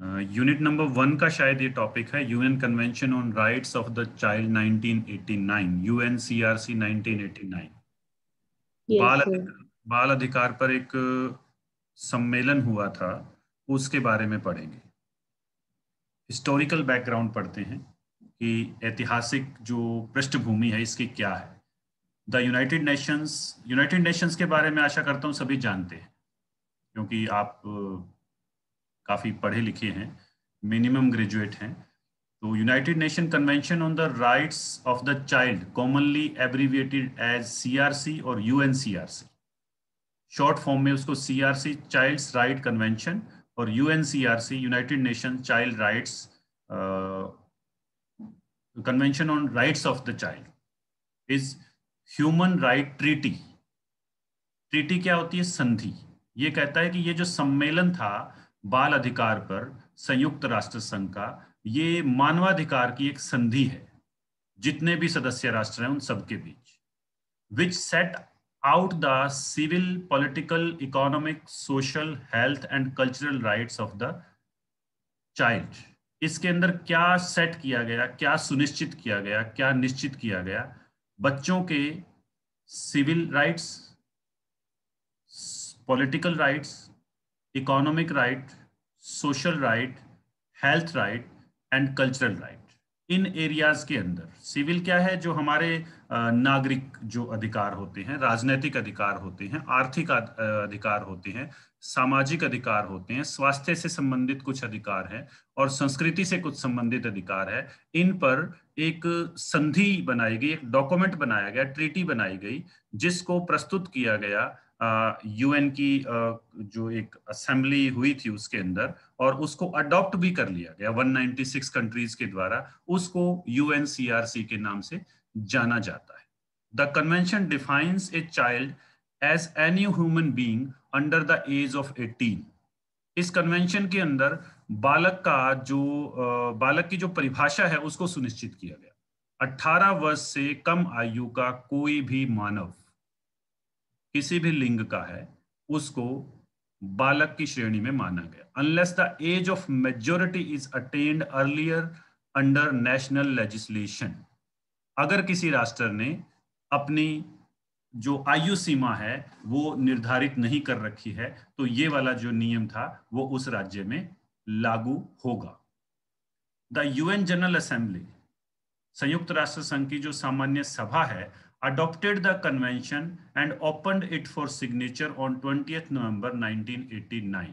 Unit number one का शायद ये टॉपिक है UN convention on rights of the child 1989 UNCRC 1989 yes, बाल बाल अधिकार पर एक सम्मेलन हुआ था उसके बारे में पढ़ेंगे। हिस्टोरिकल बैकग्राउंड पढ़ते हैं कि ऐतिहासिक जो पृष्ठभूमि है इसकी क्या है। The United Nations United Nations के बारे में आशा करता हूँ सभी जानते हैं क्योंकि आप काफ़ी पढ़े लिखे हैं मिनिमम ग्रेजुएट हैं। तो united nation convention on the rights of the child commonly abbreviated as CRC और यूएनसीआरसी शॉर्ट फॉर्म में उसको सीआरसी चाइल्ड्स राइट कन्वेंशन और UNCRC united nation child rights convention on rights of the child is human right treaty treaty क्या होती है? संधि। ये कहता है कि ये जो सम्मेलन था बाल अधिकार पर संयुक्त राष्ट्र संघ का, ये मानवाधिकार की एक संधि है। जितने भी सदस्य राष्ट्र हैं उन सबके बीच। Which set out the civil political economic social health and cultural rights of the child इसके अंदर क्या सेट किया गया, क्या सुनिश्चित किया गया, क्या निश्चित किया गया? बच्चों के civil rights political rights economic right social right health right and cultural right in areas के अंदर सिविल क्या है? जो हमारे नागरिक जो अधिकार होते हैं, राजनीतिक अधिकार होते हैं, आर्थिक अधिकार होते हैं, सामाजिक अधिकार होते हैं, स्वास्थ्य से संबंधित कुछ अधिकार हैं, और संस्कृति से कुछ संबंधित अधिकार है, इन पर एक संधि बनाई गई, एक डॉक्यूमेंट बनाया गया ट्रीटी बनाई गई, जिसको प्रस्तुत किया गया यूएन की जो एक असेंबली हुई थी उसके अंदर और उसको अडॉप्ट भी कर लिया गया 196 कंट्रीज़ के द्वारा, उसको यूएनसीआरसी के नाम से जाना जाता है। The convention defines a child as any human being under the age of 18 इस कन्वेंशन के अंदर बालक का जो बालक की जो परिभाषा है उसको सुनिश्चित किया गया। 18 वर्ष से कम आयु का कोई भी मानव किसी भी लिंग का है, उसको बालक की श्रेणी में माना गया। Unless the age of majority is attained earlier under national legislation अगर किसी राष्ट्र ने अपनी जो आयु सीमा है, वो निर्धारित नहीं कर रखी है तो ये वाला जो नियम था, वो उस राज्य में लागू होगा। द यूएन जनरल असेंबली संयुक्त राष्ट्र संघ की जो सामान्य सभा है adopted the convention and opened it for signature on 20th November 1989.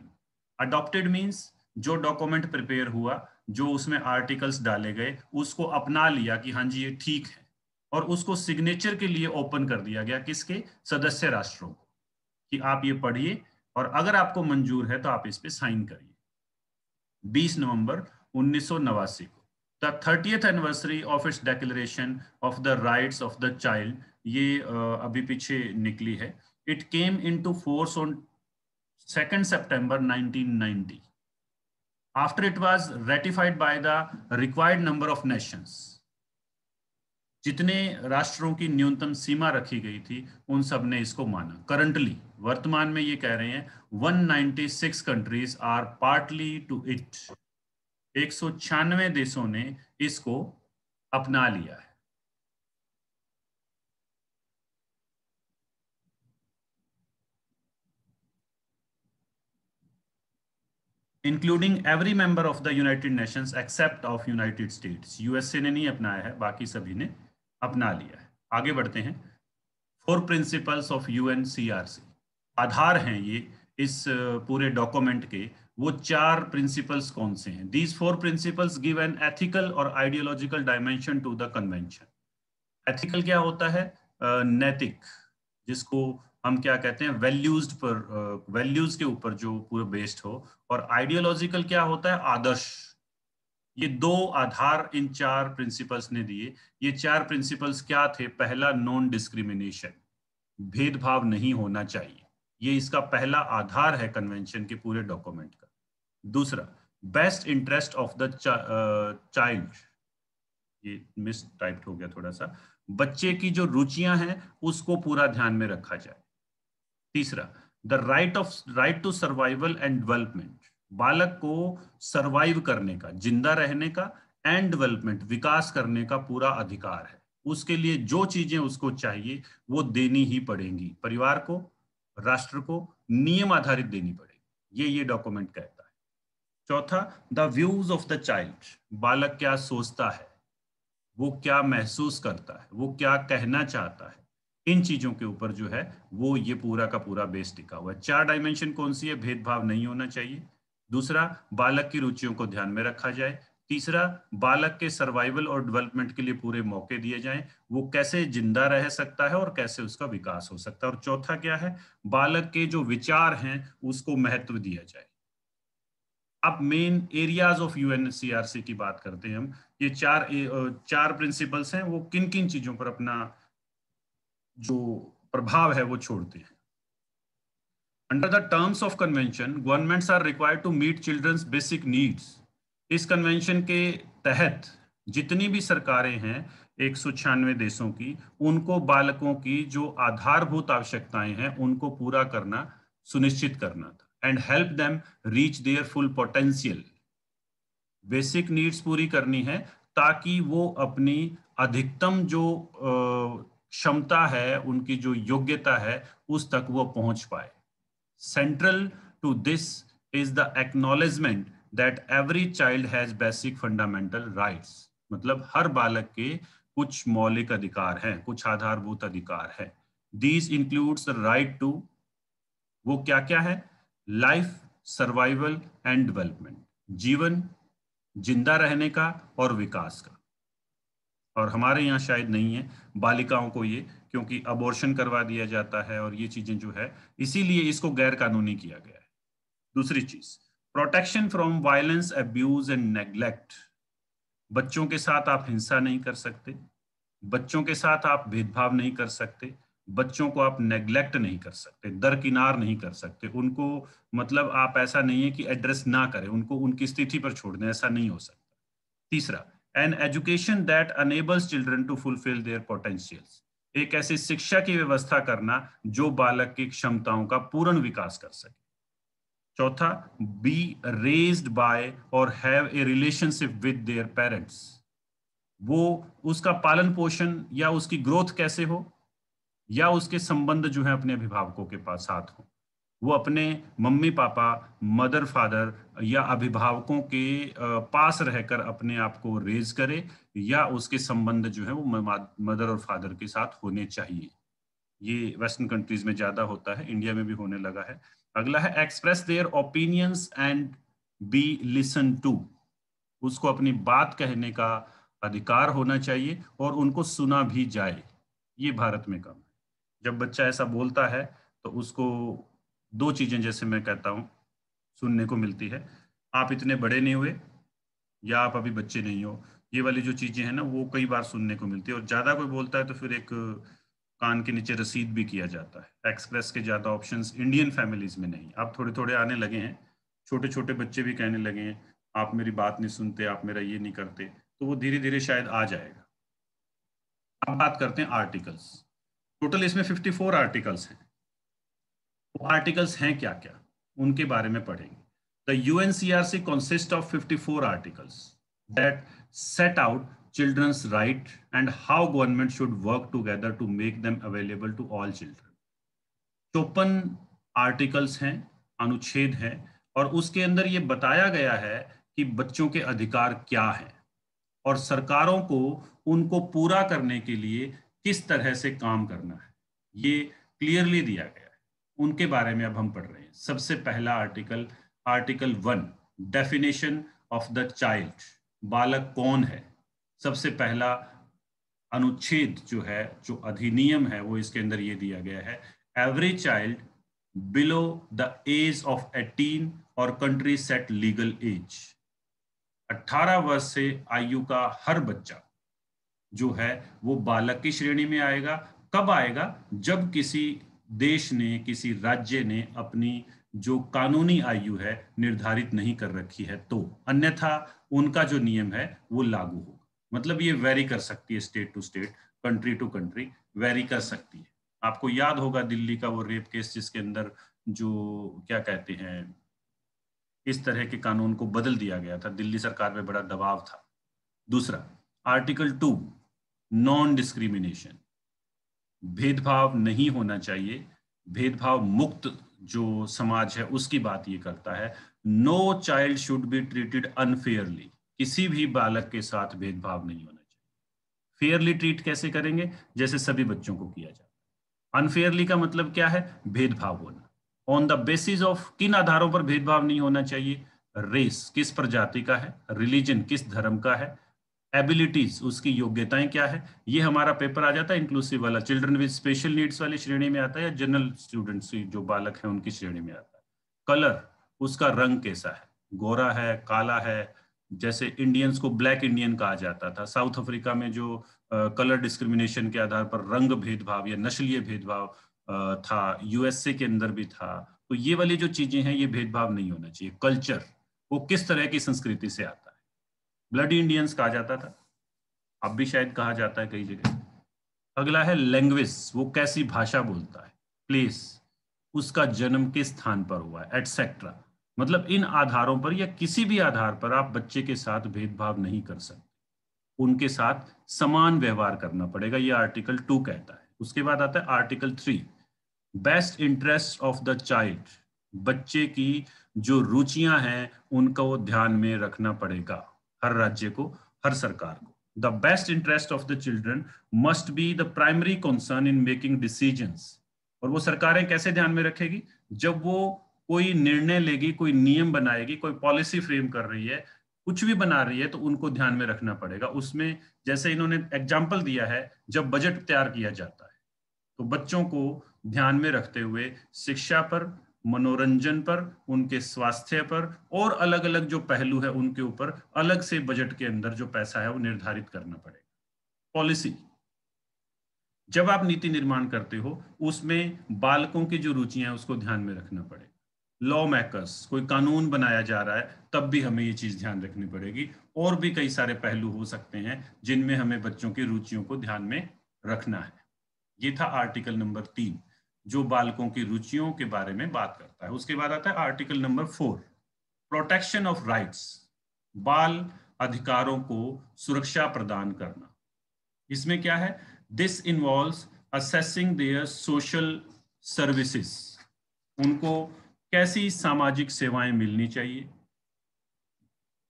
Adopted means जो डॉक्यूमेंट प्रिपेयर हुआ, जो उसमें आर्टिकल्स डाले गए, उसको अपना लिया कि हाँ जी, ये ठीक है। और उसको सिग्नेचर के लिए ओपन कर दिया गया किसके? सदस्य राष्ट्रों को। कि आप ये पढ़िए और अगर आपको मंजूर है तो आप इस पे साइन करिए। 20 नवंबर उन्नीस को। The thirtieth anniversary of its declaration of the rights of the child ये uh, पीछे निकली है। It came into force on second September 1990 after it was ratified by the required number of nations जितने राष्ट्रों की न्यूनतम सीमा रखी गई थी उन सबने इसको माना। करंटली वर्तमान में ये कह रहे हैं 196 countries are party to it एक देशों ने इसको अपना लिया है। Including every member of the united nations except of united states USA ने नहीं अपनाया है, बाकी सभी ने अपना लिया है। आगे बढ़ते हैं। फोर प्रिंसिपल्स ऑफ़ यूएनसीआरसी आधार हैं ये इस, पूरे डॉक्यूमेंट के। वो चार प्रिंसिपल्स कौन से हैं? These four principles give an ethical और ideological dimension to the convention ethical क्या होता है? नैतिक, जिसको हम क्या कहते हैं? वैल्यूज़ पर वैल्यूज़ के ऊपर जो पूरा बेस्ड हो। और आइडियोलॉजिकल क्या होता है? आदर्श। ये दो आधार इन चार प्रिंसिपल्स ने दिए। ये चार प्रिंसिपल्स क्या थे? पहला नॉन डिस्क्रिमिनेशन भेदभाव नहीं होना चाहिए। ये इसका पहला आधार है कन्वेंशन के पूरे डॉक्यूमेंट का। दूसरा best interest of the child ये मिस टाइप हो गया थोड़ा सा। बच्चे की जो रुचियाँ हैं, उसको पूरा ध्यान में रखा जाए। तीसरा the right of right to survival and development बालक को सरवाइव करने का, ज़िंदा रहने का एंड डेवलपमेंट विकास करने का पूरा अधिकार है। उसके लिए जो चीज़ें उसको चाहिए, वो देनी ही पड़ेंगी। परिवार को, राष्ट्र को नियम आधारित देनी पड़ेगी। ये ये डॉक्यूमेंट कहता है। चौथा the views of the child बालक क्या सोचता है? वो क्या महसूस करता है? वो क्या कहना चाहता है? इन चीज़ों के ऊपर जो है, वो ये पूरा का पूरा बेस टिका हुआ है। चार डायमेंशन कौन सी है? भेदभाव नहीं होना चाहिए। दूसरा, बालक की रुचियों को ध्यान में रखा जाए। तीसरा, बालक के सर्वाइवल और डेवलपमेंट के लिए पूरे मौके दिए जाएँ। वो कैसे ज़िंदा रह सकता है और कैसे उसका विकास हो सकता है? और चौथा क्या है? बालक के जो विचार हैं, उसको महत्व दिया जाए। अब मेन एरियाज़ ऑफ़ यूएनसीआरसी की बात करते हैं हम। ये चार चार प्रिंसिपल्स हैं, वो किन किन चीज़ों पर अपना जो प्रभाव है वो छोड़ते हैं। Under the terms of convention governments are required to meet children's basic needs इस कन्वेंशन के तहत जितनी भी सरकारें हैं, एक सौ छियानवे देशों की, उनको बालकों की जो आधारभूत आवश्यकताएँ हैं, उनको पूरा करना, सुनिश्चित करना था। And help them reach their full potential basic needs पूरी करनी है ताकि वो अपनी अधिकतम जो क्षमता है, उनकी जो योग्यता है, उस तक वो पहुँच पाए। Central to this is the acknowledgement that every child has basic fundamental rights मतलब हर बालक के कुछ मौलिक अधिकार हैं, कुछ आधारभूत अधिकार है। These includes the right to वो क्या क्या है? लाइफ सर्वाइवल एंड डेवलपमेंट जीवन, ज़िंदा रहने का और विकास का। और हमारे यहाँ शायद नहीं है, बालिकाओं को ये, क्योंकि अबॉर्शन करवा दिया जाता है और ये चीज़ें जो है, इसीलिए इसको गैर कानूनी किया गया है। दूसरी चीज़ protection from violence abuse and neglect बच्चों के साथ आप हिंसा नहीं कर सकते, बच्चों के साथ आप भेदभाव नहीं कर सकते बच्चों को आप नेग्लेक्ट नहीं कर सकते, दरकिनार नहीं कर सकते। उनको मतलब आप ऐसा नहीं है कि एड्रेस ना करें, उनको उनकी स्थिति पर छोड़ दें, ऐसा नहीं हो सकता। तीसरा an education that enables children to fulfil their potentials एक ऐसी शिक्षा की व्यवस्था करना जो बालक की क्षमताओं का पूर्ण विकास कर सके। चौथा बी रेज्ड बाय और have a relationship with their parents वो उसका पालन पोषण या उसकी ग्रोथ कैसे हो? या उसके संबंध जो है अपने अभिभावकों के पास साथ हो। वो अपने मम्मी पापा, मदर फादर या अभिभावकों के पास रहकर अपने आप को रेज करे या उसके संबंध जो है वो मदर और फादर के साथ होने चाहिए। ये वेस्टर्न कंट्रीज़ में ज़्यादा होता है इंडिया में भी होने लगा है। अगला है express their opinions and be listen to उसको अपनी बात कहने का अधिकार होना चाहिए और उनको सुना भी जाए। ये भारत में कम जब बच्चा ऐसा बोलता है तो उसको दो चीज़ें जैसे मैं कहता हूँ सुनने को मिलती है। आप इतने बड़े नहीं हुए, या आप अभी बच्चे नहीं हो। ये वाली जो चीज़ें हैं ना, वो कई बार सुनने को मिलती है। और ज़्यादा कोई बोलता है तो फिर एक कान के नीचे रसीद भी किया जाता है। एक्सप्रेस के ज़्यादा ऑप्शन इंडियन फैमिलीज़ में नहीं। अब थोड़े थोड़े आने लगे हैं। छोटे छोटे बच्चे भी कहने लगे हैं, आप मेरी बात नहीं सुनते, आप मेरा ये नहीं करते। तो वो धीरे धीरे शायद आ जाएगा। अब बात करते हैं आर्टिकल्स टोटल इसमें 54 आर्टिकल्स हैं। वो आर्टिकल्स हैं क्या क्या उनके बारे में पढ़ेंगे। The UNCRC consist of 54 articles that set out children's right and how government should work together to make them available to all children चौपन आर्टिकल्स हैं, अनुच्छेद हैं, और उसके अंदर ये बताया गया है कि बच्चों के अधिकार क्या हैं। और सरकारों को उनको पूरा करने के लिए किस तरह से काम करना है, ये क्लियरली दिया गया है। उनके बारे में अब हम पढ़ रहे हैं। सबसे पहला article article one definition of the child बालक कौन है? सबसे पहला अनुच्छेद जो है, जो अधिनियम है, वो इसके अंदर ये दिया गया है। Every child below the age of eighteen और कंट्री सेट लीगल एज 18 वर्ष से आयु का हर बच्चा जो है, वो बालक की श्रेणी में आएगा। कब आएगा? जब किसी देश ने, किसी राज्य ने अपनी जो कानूनी आयु है, निर्धारित नहीं कर रखी है तो अन्यथा उनका जो नियम है, वो लागू होगा। मतलब ये वेरी कर सकती है state to state country to country vary कर सकती है। आपको याद होगा दिल्ली का वो रेप केस जिसके अंदर जो, क्या कहते हैं, इस तरह के कानून को बदल दिया गया था। दिल्ली सरकार में बड़ा दबाव था। दूसरा आर्टिकल टू नॉन डिस्क्रिमिनेशन भेदभाव नहीं होना चाहिए। भेदभाव मुक्त जो समाज है, उसकी बात ये करता है no child should be treated unfairly किसी भी बालक के साथ भेदभाव नहीं होना चाहिए। फेयरली ट्रीट कैसे करेंगे? जैसे सभी बच्चों को किया जाता है। अनफेयरली का मतलब क्या है? भेदभाव होना। ऑन द बेसिस ऑफ़ किन आधारों पर भेदभाव नहीं होना चाहिए? रेस किस प्रजाति का है? रिलीजन किस धर्म का है? एबिलिटीज उसकी योग्यताएँ क्या है? ये हमारा पेपर आ जाता है इंक्लूसिव वाला। चिल्ड्रन विद स्पेशल नीड्स वाली श्रेणी में आता है या जनरल स्टूडेंट्स जो बालक है, उनकी श्रेणी में आता है। कलर उसका रंग कैसा है? गोरा है, काला है? जैसे इंडियंस को ब्लैक इंडियन कहा जाता था। साउथ अफ्रीका में जो कलर डिस्क्रिमिनेशन के आधार पर रंग भेदभाव या नस्लीय भेदभाव था यूएसए के अंदर भी था। तो ये वाली जो चीज़ें हैं, ये भेदभाव नहीं होना चाहिए। कल्चर वो किस तरह की संस्कृति से आता ब्लड इंडियंस कहा जाता था। अब भी शायद कहा जाता है कई जगह। अगला है लैंग्वेज वो कैसी भाषा बोलता है। प्लेस उसका जन्म किस स्थान पर हुआ है एटसेट्रा मतलब इन आधारों पर या किसी भी आधार पर आप बच्चे के साथ भेदभाव नहीं कर सकते। उनके साथ समान व्यवहार करना पड़ेगा, ये आर्टिकल टू कहता है। उसके बाद आता है article three best interest of the child बच्चे की जो रुचियाँ हैं, उनको ध्यान में रखना पड़ेगा। हर राज्य को, हर सरकार को। The best interest of the children must be the primary concern in making decisions और वो सरकारें कैसे ध्यान में रखेगी? जब वो कोई निर्णय लेगी, कोई नियम बनाएगी, कोई पॉलिसी फ्रेम कर रही है, कुछ भी बना रही है तो उनको ध्यान में रखना पड़ेगा। उसमें जैसे इन्होंने एग्ज़ाम्पल दिया है, जब बजट तैयार किया जाता है तो बच्चों को ध्यान में रखते हुए शिक्षा पर मनोरंजन पर, उनके स्वास्थ्य पर और अलग अलग जो पहलू है उनके ऊपर अलग से बजट के अंदर जो पैसा है वो निर्धारित करना पड़ेगा। पॉलिसी जब आप नीति निर्माण करते हो, उसमें बालकों की जो रुचियाँ उसको ध्यान में रखना पड़ेगा। लॉ मेकर्स कोई कानून बनाया जा रहा है, तब भी हमें ये चीज़ ध्यान रखनी पड़ेगी। और भी कई सारे पहलू हो सकते हैं जिनमें हमें बच्चों की रुचियों को ध्यान में रखना है। ये था आर्टिकल नंबर तीन। जो बालकों की रुचियों के बारे में बात करता है। उसके बाद आता है article number four, protection of rights, बाल अधिकारों को सुरक्षा प्रदान करना। इसमें क्या है? This involve assessing their social services उनको कैसी सामाजिक सेवाएँ मिलनी चाहिए?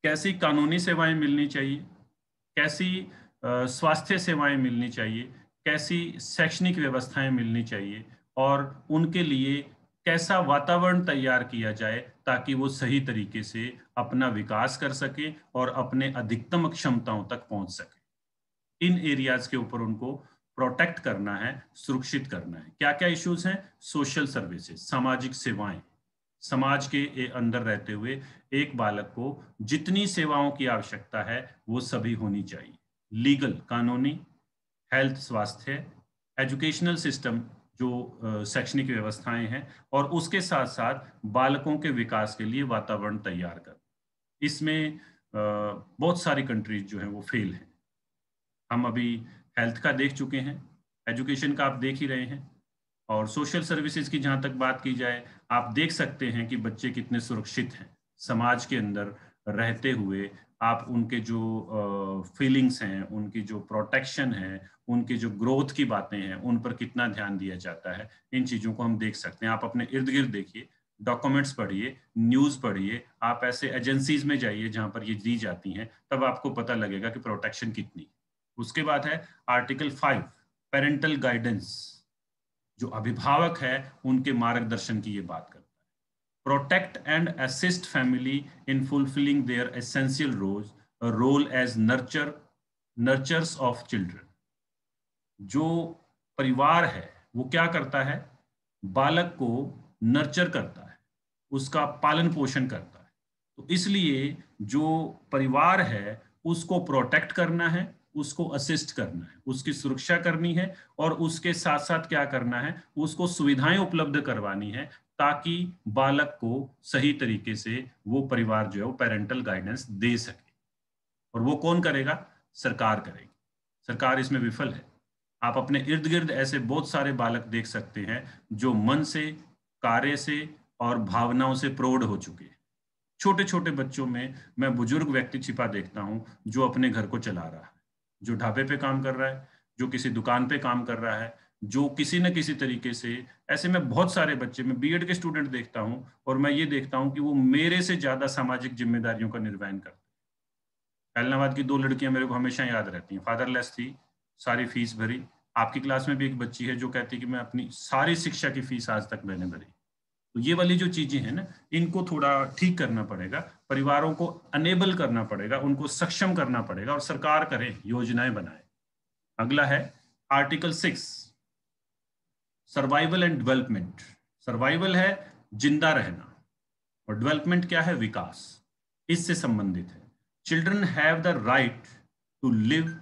कैसी कानूनी सेवाएँ मिलनी चाहिए? कैसी स्वास्थ्य सेवाएँ मिलनी चाहिए? कैसी शैक्षणिक व्यवस्थाएँ मिलनी चाहिए? और उनके लिए कैसा वातावरण तैयार किया जाए ताकि वो सही तरीके से अपना विकास कर सके और अपने अधिकतम क्षमताओं तक पहुँच सके। इन एरियाज़ के ऊपर उनको प्रोटेक्ट करना है, सुरक्षित करना है। क्या क्या इश्यूज़ हैं? सोशल सर्विसेज़ सामाजिक सेवाएँ। समाज के अंदर रहते हुए एक बालक को जितनी सेवाओं की आवश्यकता है, वो सभी होनी चाहिए। लीगल कानूनी हेल्थ स्वास्थ्य एजुकेशनल सिस्टम जो शैक्षणिक व्यवस्थाएँ हैं और उसके साथ साथ बालकों के विकास के लिए वातावरण तैयार कर। इसमें बहुत सारी कंट्रीज़ जो हैं वो फेल हैं। हम अभी हेल्थ का देख चुके हैं, एजुकेशन का आप देख ही रहे हैं और सोशल सर्विसेज़ की जहाँ तक बात की जाए, आप देख सकते हैं कि बच्चे कितने सुरक्षित हैं, समाज के अंदर रहते हुए आप उनके जो फीलिंग्स हैं, उनकी जो प्रोटेक्शन है, उनकी जो ग्रोथ की बातें हैं, उन पर कितना ध्यान दिया जाता है, इन चीज़ों को हम देख सकते हैं। आप अपने इर्द गिर्द देखिए डॉक्यूमेंट्स पढ़िए न्यूज़ पढ़िए, आप ऐसे एजेंसीज में जाइए जहाँ पर ये दी जाती हैं, तब आपको पता लगेगा कि प्रोटेक्शन कितनी। उसके बाद है आर्टिकल फाइव पेरेंटल गाइडेंस जो अभिभावक है, उनके मार्गदर्शन की ये बात करता है protect and assist family in fulfilling their essential role role as nurture nurturers of children जो परिवार है, वो क्या करता है? बालक को नर्चर करता है, उसका पालन पोषण करता है। तो इसलिए जो परिवार है, उसको प्रोटेक्ट करना है, उसको असिस्ट करना है, उसकी सुरक्षा करनी है और उसके साथ साथ क्या करना है? उसको सुविधाएँ उपलब्ध करवानी है ताकि बालक को सही तरीके से वो परिवार जो है वो पेरेंटल गाइडेंस दे सके। और वो कौन करेगा? सरकार करेगी। सरकार इसमें विफल है। आप अपने इर्द गिर्द ऐसे बहुत सारे बालक देख सकते हैं जो मन से, कार्य से और भावनाओं से प्रौढ़ हो चुके हैं। छोटे छोटे बच्चों में मैं बुज़ुर्ग व्यक्ति छिपा देखता हूँ जो अपने घर को चला रहा है, जो ढाबे पे काम कर रहा है, जो किसी दुकान पे काम कर रहा है जो किसी न किसी तरीके से, ऐसे में बहुत सारे बच्चे, मैं बीएड के स्टूडेंट देखता हूँ और मैं ये देखता हूँ कि वो मेरे से ज़्यादा सामाजिक जिम्मेदारियों का निर्वहन करते हैं। ऐलनाबाद की दो लड़कियाँ मेरे को हमेशा याद रहती हैं। फादरलेस थी, सारी फ़ीस भरी। आपकी क्लास में भी एक बच्ची है जो कहती है कि मैं अपनी सारी शिक्षा की फ़ीस आज तक मैंने भरी। तो ये वाली जो चीज़ें हैं ना, इनको थोड़ा ठीक करना पड़ेगा, परिवारों को अनेबल करना पड़ेगा, उनको सक्षम करना पड़ेगा और सरकार करे, योजनाएँ बनाए। अगला है article six survival and development survival है ज़िंदा रहना। और डेवलपमेंट क्या है? विकास। इससे संबंधित है। Children have the right to live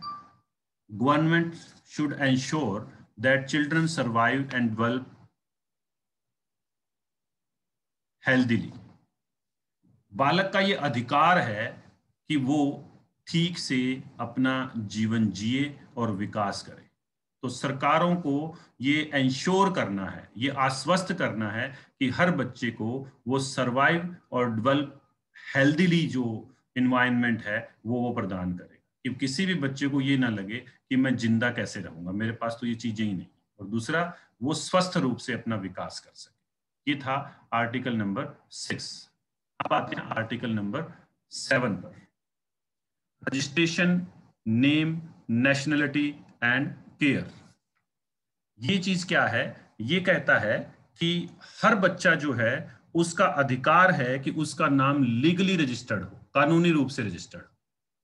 government should ensure that children survive and develop healthily बालक का ये अधिकार है कि वो ठीक से अपना जीवन जिए और विकास करे। तो सरकारों को ये इंश्योर करना है, ये आश्वस्त करना है कि हर बच्चे को वो सरवाइव और डेवलप हेल्दीली जो इन्वायरमेंट है, वो वो प्रदान करे। कि किसी भी बच्चे को ये ना लगे कि मैं ज़िंदा कैसे रहूँगा, मेरे पास तो ये चीज़ें ही नहीं और दूसरा, वो स्वस्थ रूप से अपना विकास कर सके। ये था आर्टिकल नंबर सिक्स अब आते हैं आर्टिकल नंबर सेवन पर। Registration name nationality and care ये चीज़ क्या है? ये कहता है कि हर बच्चा जो है उसका अधिकार है कि उसका नाम लीगली रजिस्टर्ड हो कानूनी रूप से रजिस्टर्ड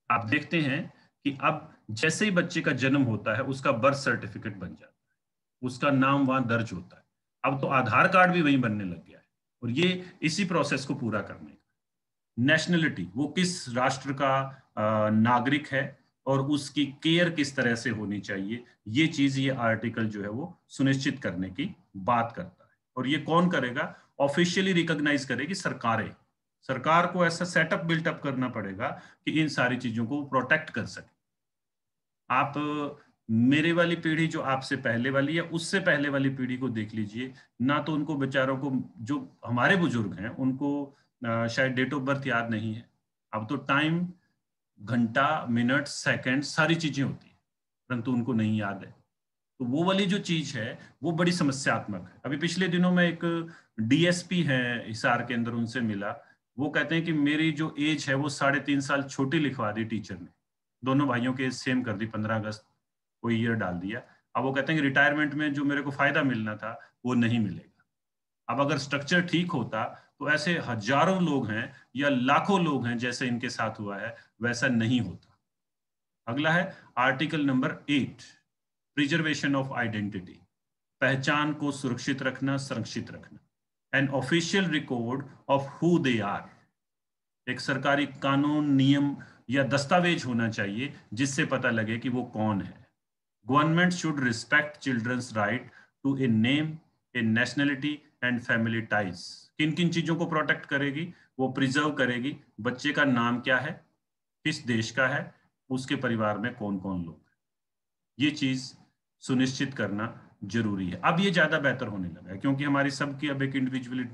आप देखते हैं कि अब जैसे ही बच्चे का जन्म होता है उसका बर्थ सर्टिफिकेट बन जाता है। उसका नाम वहाँ दर्ज होता है। अब तो आधार कार्ड भी वहीं बनने लग गया है। और ये इसी प्रोसेस को पूरा करने का नेशनलिटी वो किस राष्ट्र का नागरिक है? और उसकी केयर किस तरह से होनी चाहिए, ये चीज़, ये आर्टिकल जो है वो सुनिश्चित करने की बात करता है। और ये कौन करेगा? ऑफिशियली रिकॉग्नाइज करेगी सरकारें। सरकार को ऐसा सेटअप बिल्टअप करना पड़ेगा कि इन सारी चीज़ों को प्रोटेक्ट कर सके। आप, मेरे वाली पीढ़ी जो आपसे पहले वाली या उससे पहले वाली पीढ़ी को देख लीजिए, ना तो उनको बेचारों को, जो हमारे बुज़ुर्ग हैं, उनको शायद डेट ऑफ़ बर्थ याद नहीं है। अब तो टाइम घंटा, मिनट, सेकंड, सारी चीज़ें होती है, परंतु उनको नहीं याद है। तो वो वाली जो चीज़ है, वो बड़ी समस्यात्मक है। अभी पिछले दिनों में एक डीएसपी है हिसार के अंदर उनसे मिला। वो कहते हैं कि मेरी जो एज है, वो साढ़े तीन साल छोटी लिखवा दी टीचर ने। दोनों भाइयों के सेम कर दी, पंद्रह अगस्त को ईयर डाल दिया। अब वो कहते हैं कि रिटायरमेंट में जो मेरे को फ़ायदा मिलना था, वो नहीं मिलेगा। अब अगर स्ट्रक्चर ठीक होता तो ऐसे हज़ारों लोग हैं या लाखों लोग हैं जैसे इनके साथ हुआ है, वैसा नहीं होता। अगला है article number eight, preservation of identity, पहचान को सुरक्षित रखना, संरक्षित रखना। An official record of who they are एक सरकारी कानून, नियम या दस्तावेज़ होना चाहिए जिससे पता लगे कि वो कौन है। Government should respect children's right to a name a nationality and family ties किन किन चीज़ों को प्रोटेक्ट करेगी, वो प्रिजर्व करेगी। बच्चे का नाम क्या है, किस देश का है, उसके परिवार में कौन कौन लोग ये चीज़ सुनिश्चित करना ज़रूरी है। अब ये ज़्यादा बेहतर होने लगा है, क्योंकि हमारी सबकी अब एक इंडिविजुअल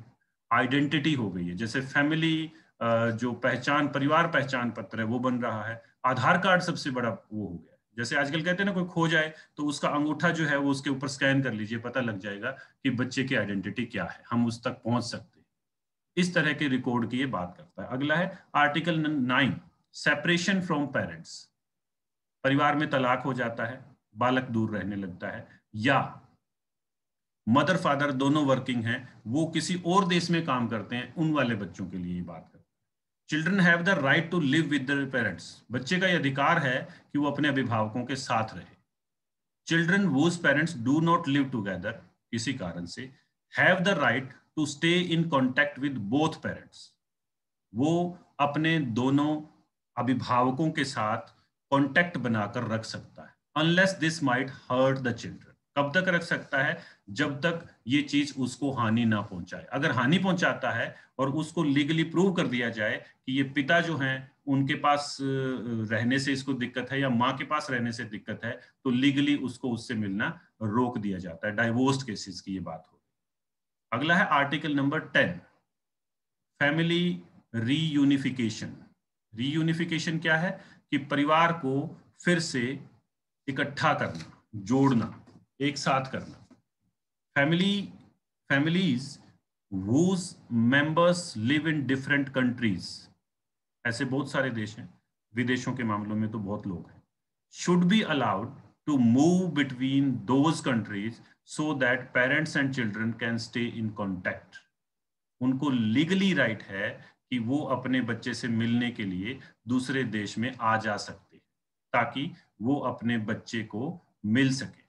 आइडेंटिटी हो गई है। जैसे फैमिली जो पहचान, परिवार पहचान पत्र है, वो बन रहा है। आधार कार्ड सबसे बड़ा वो हो गया जैसे आजकल कहते हैं ना, कोई खो जाए तो उसका अंगूठा जो है वो उसके ऊपर स्कैन कर लीजिए, पता लग जाएगा कि बच्चे की आइडेंटिटी क्या है। हम उस तक पहुँच सकते इस तरह के रिकॉर्ड की ये बात करता है। अगला है article nine separation from parents परिवार में तलाक हो जाता है, बालक दूर रहने लगता है, या मदर फादर दोनों वर्किंग हैं, वो किसी और देश में काम करते हैं, उन वाले बच्चों के लिए ये बात करते हैं। Children have the right to live with the parents बच्चे का यह अधिकार है कि वो अपने अभिभावकों के साथ रहे। Children whose parents do not live together किसी कारण से have the right to stay in contact with both parents वो अपने दोनों अभिभावकों के साथ कॉन्टेक्ट बनाकर रख सकता है unless this might hurt the children कब तक रख सकता है? जब तक ये चीज़ उसको हानि ना पहुँचाए। अगर हानि पहुंचाता है और उसको लीगली प्रूव कर दिया जाए कि ये पिता जो हैं, उनके पास रहने से इसको दिक्कत है या माँ के पास रहने से दिक्कत है तो लीगली उसको उससे मिलना रोक दिया जाता है। डाइवोर्स केसेस की ये बात हो। अगला है article number ten, family reunification. Reunification क्या है? कि परिवार को फिर से इकट्ठा करना, जोड़ना, एक साथ करना। Family, families, whose members live in different countries ऐसे बहुत सारे देश हैं, विदेशों के मामलों में तो बहुत लोग हैं। Should be allowed to move between those countries so that parents and children can stay in contact उनको राइट right है कि वो अपने बच्चे से मिलने के लिए दूसरे देश में आ जा सकते, ताकि वो अपने बच्चे को मिल सके।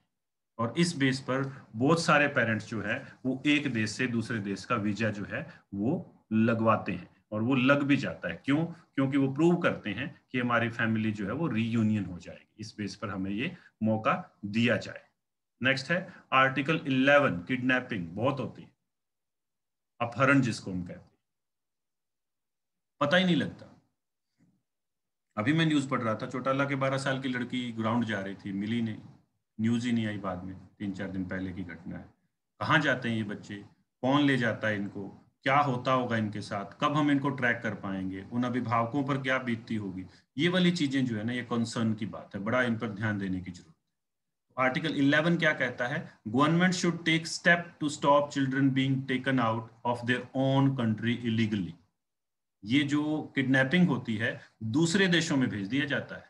और इस बेस पर बहुत सारे पेरेंट्स जो है, वो एक देश से दूसरे देश का वीज़ा जो है, वो लगवाते हैं और वो लग भी जाता है। क्यों? क्योंकि वो प्रूव करते हैं कि हमारी फैमिली जो है, वो रीयूनियन हो जाएगी। इस बेस पर हमें ये मौका दिया जाए। नेक्स्ट है आर्टिकल 11 किडनैपिंग बहुत होती है। अपहरण जिसको हम कहते हैं। पता ही नहीं लगता। अभी मैं न्यूज़ पढ़ रहा था, चौटाला के 12 साल की लड़की ग्राउंड जा रही थी, मिली नहीं। न्यूज़ ही नहीं आई बाद में, तीन चार दिन पहले की घटना है। कहाँ जाते हैं ये बच्चे? कौन ले जाता है इनको? क्या होता होगा इनके साथ? कब हम इनको ट्रैक कर पाएँगे? उन अभिभावकों पर क्या बीतती होगी? ये वाली चीज़ें जो है ना, ये कंसर्न की बात है। बड़ा इन पर ध्यान देने की ज़रूरत आर्टिकल 11 क्या कहता है? Government should take step to stop children being taken out of their own country illegally ये जो किडनैपिंग होती है, दूसरे देशों में भेज दिया जाता है।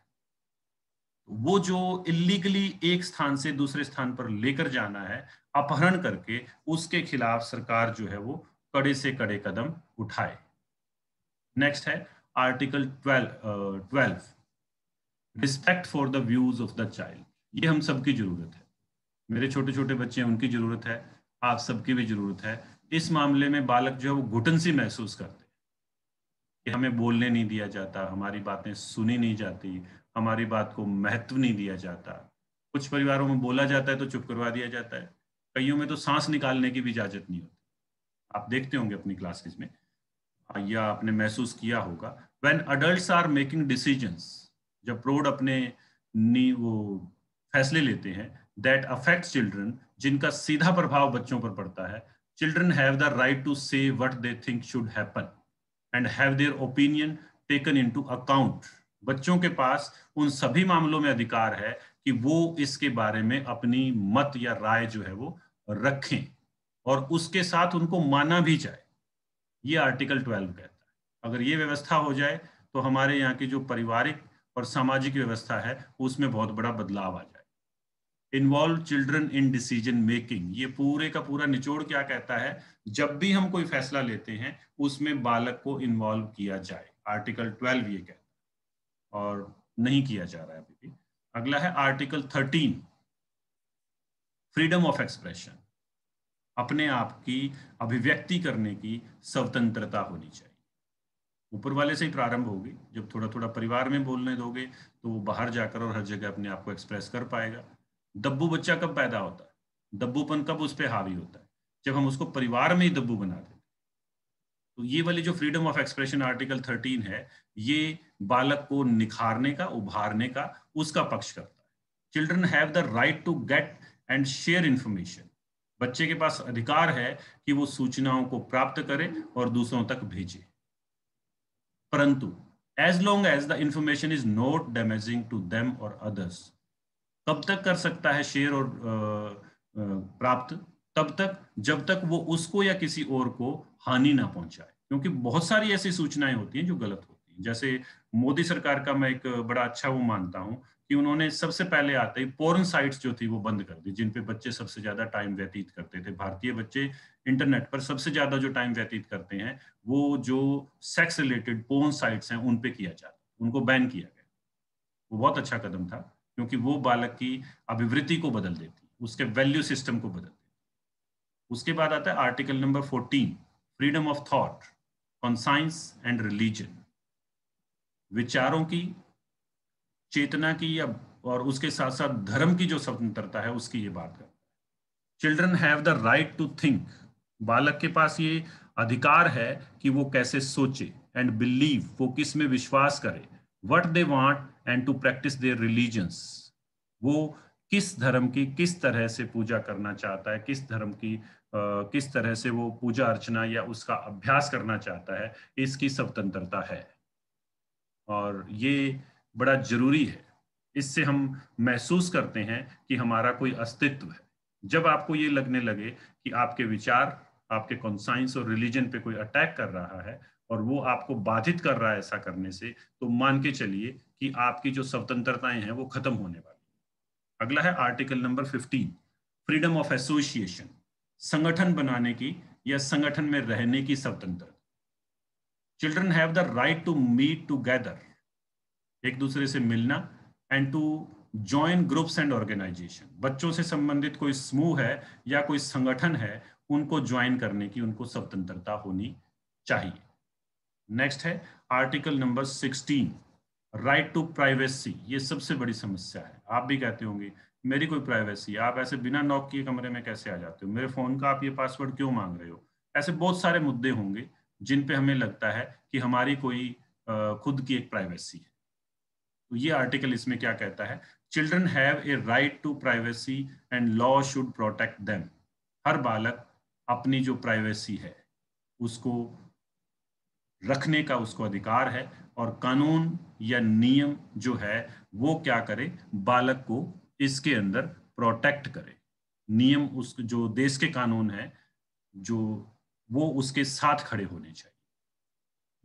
वो जो इलीगली एक स्थान से दूसरे स्थान पर लेकर जाना है, अपहरण करके उसके खिलाफ सरकार जो है वो कड़े से कड़े कदम उठाए। नेक्स्ट है article twelve twelve respect for the views of the child ये हम सबकी ज़रूरत है। मेरे छोटे छोटे बच्चे हैं, उनकी ज़रूरत है, आप सबकी भी ज़रूरत है। इस मामले में बालक जो है वो घुटन सी महसूस करते कि हमें बोलने नहीं दिया जाता, हमारी बातें सुनी नहीं जाती, हमारी बात को महत्व नहीं दिया जाता। कुछ परिवारों में बोला जाता है तो चुप करवा दिया जाता है। कईयों में तो सांस निकालने की भी इजाज़त नहीं होती। आप देखते होंगे अपनी क्लासेस में या आपने महसूस किया होगा when adult are making decision जब प्रोड अपने नी वो फैसले लेते हैं दैट अफेक्ट चिल्ड्रन जिनका सीधा प्रभाव बच्चों पर पड़ता है। Children have the right to say what they think should happen and have their opinion taken into account बच्चों के पास उन सभी मामलों में अधिकार है कि वो इसके बारे में अपनी मत या राय जो है वो रखें और उसके साथ उनको माना भी जाए। ये आर्टिकल 12 कहता है। अगर ये व्यवस्था हो जाए तो हमारे यहाँ की जो पारिवारिक और सामाजिक व्यवस्था है, उसमें बहुत बड़ा बदलाव आ जाए। Involve children in decision making ये पूरे का पूरा निचोड़ क्या कहता है? जब भी हम कोई फैसला लेते हैं, उसमें बालक को इन्वॉल्व किया जाए। आर्टिकल 12 ये कहता है। और नहीं किया जा रहा है अभी भी। अगला है article thirteen freedom of expression अपने आप की अभिव्यक्ति करने की स्वतंत्रता होनी चाहिए। ऊपर वाले से ही प्रारंभ होगी। जब थोड़ा थोड़ा परिवार में बोलने दोगे तो वो बाहर जाकर और हर जगह अपने आप को एक्सप्रेस कर पाएगा। दब्बू बच्चा कब पैदा होता है? दब्बूपन कब उस पर हावी होता है? जब हम उसको परिवार में ही दब्बू बना देते तो ये वाली जो freedom of expression article thirteen है, ये बालक को निखारने का, उभारने का, उसका पक्ष करता है। Children have the right to get and share information बच्चे के पास अधिकार है कि वो सूचनाओं को प्राप्त करे और दूसरों तक भेजे। परंतु as long as the information is not damaging to them और अदर्स कब तक कर सकता है शेयर और प्राप्त? तब तक, जब तक वो उसको या किसी और को हानि ना पहुँचाए। क्योंकि बहुत सारी ऐसी सूचनाएँ होती हैं जो गलत होती हैं। जैसे मोदी सरकार का मैं एक बड़ा अच्छा वो मानता हूँ कि उन्होंने सबसे पहले आते ही पोर्न साइट्स जो थी वो बंद कर दी, जिन पे बच्चे सबसे ज़्यादा टाइम व्यतीत करते थे। भारतीय बच्चे इंटरनेट पर सबसे ज़्यादा जो टाइम व्यतीत करते हैं, वो जो सेक्स रिलेटेड पोर्न साइट्स हैं, उन पे किया जाता उनको बैन किया गया। वो बहुत अच्छा कदम था। क्योंकि वो बालक की अभिवृत्ति को बदल देती है, उसके वैल्यू सिस्टम को बदल देती उसके बाद आता है article number fourteen freedom of thought conscience and religion विचारों की, चेतना की या, और उसके साथ साथ धर्म की जो स्वतंत्रता है, उसकी ये बात है। Children have the right to think बालक के पास ये अधिकार है कि वो कैसे सोचे एंड बिलीव वो किसमें विश्वास करे। What they want and to practise their religions वो किस धर्म की, किस तरह से पूजा करना चाहता है, किस धर्म की किस तरह से वो पूजा अर्चना या उसका अभ्यास करना चाहता है, इसकी स्वतंत्रता है। और ये बड़ा ज़रूरी है। इससे हम महसूस करते हैं कि हमारा कोई अस्तित्व है। जब आपको ये लगने लगे कि आपके विचार, आपके कॉन्साइंस और रिलीजन पे कोई अटैक कर रहा है और वो आपको बाधित कर रहा है ऐसा करने से तो मान के चलिए कि आपकी जो स्वतंत्रताएँ हैं वो खत्म होने वाली अगला है article number 15 freedom of association, संगठन बनाने की या संगठन में रहने की स्वतंत्रता। Children have the right to meet together, एक दूसरे से मिलना and to join groups and organisation. बच्चों से संबंधित कोई समूह है या कोई संगठन है, उनको ज्वाइन करने की उनको स्वतंत्रता होनी चाहिए। नेक्स्ट है article number 16 right to privacy ये सबसे बड़ी समस्या है। आप भी कहते होंगे, मेरी कोई प्राइवेसी आप ऐसे बिना नॉक किए कमरे में कैसे आ जाते हो? मेरे फ़ोन का आप ये पासवर्ड क्यों मांग रहे हो? ऐसे बहुत सारे मुद्दे होंगे, जिन पे हमें लगता है कि हमारी कोई खुद की एक प्राइवेसी है। तो ये आर्टिकल इसमें क्या कहता है? Children have a right to privacy and law should protect them हर बालक अपनी जो प्राइवेसी है, उसको रखने का उसको अधिकार है और कानून या नियम जो है, वो क्या करे? बालक को इसके अंदर प्रोटेक्ट करे। नियम उस, जो देश के कानून है, जो, वो उसके साथ खड़े होने चाहिए।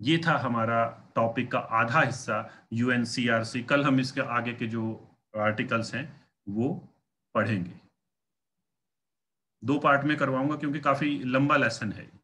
ये था हमारा टॉपिक का आधा हिस्सा यूएनसीआरसी कल हम इसके आगे के जो आर्टिकल्स हैं, वो पढ़ेंगे। दो पार्ट में करवाऊँगा, क्योंकि काफ़ी लंबा लेसन है